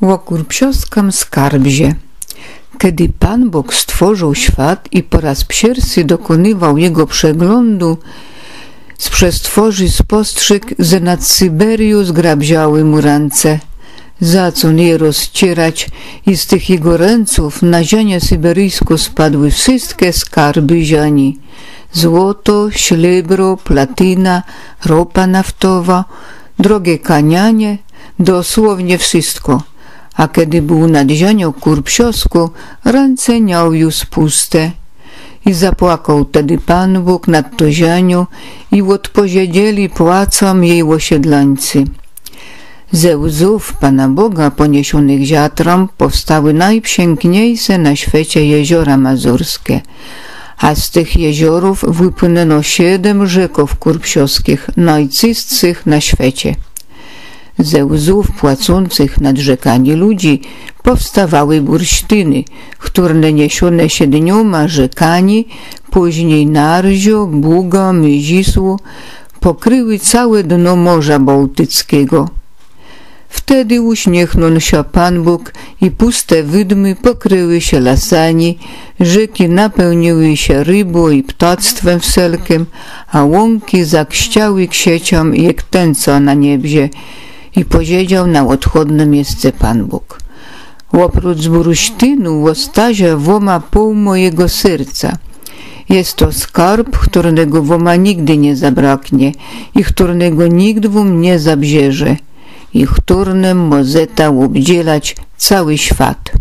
o kurpsiowskim skarbzie. Kiedy Pan Bóg stworzył świat i po raz pierwszy dokonywał jego przeglądu, z przestworzy spostrzegł, że nad Syberią zgrabziały mu ręce. Zaczął je rozcierać i z tych jego ręców na ziemię syberyjską spadły wszystkie skarby ziemi. Złoto, ślebro, platyna, ropa naftowa, drogie kanianie, dosłownie wszystko. A kiedy był nad ziemią kurpsiosku, ręce miał już puste. I zapłakał tedy Pan Bóg nad to ziemią i odpowiedzieli płacom jej osiedlańcy. Ze łzów Pana Boga poniesionych wiatrom powstały najpiękniejsze na świecie jeziora mazurskie, a z tych jeziorów wypłynęło siedem rzeków kurpsiowskich, najczystszych na świecie. Ze łzów płacących nad rzekami ludzi powstawały bursztyny, które niesione siedmioma rzekami, później Narzio, Buga, Myzisło, pokryły całe dno Morza Bałtyckiego. Wtedy uśmiechnął się Pan Bóg i puste wydmy pokryły się lasami, rzeki napełniły się rybą i ptactwem wszelkim, a łąki zakściały ksieciom jak tęco na niebie i powiedział na odchodne miejsce Pan Bóg. Oprócz bursztynu ostazia woma pół mojego serca. Jest to skarb, którego woma nigdy nie zabraknie i którego nikt wam nie zabierze i którym może obdzielać cały świat.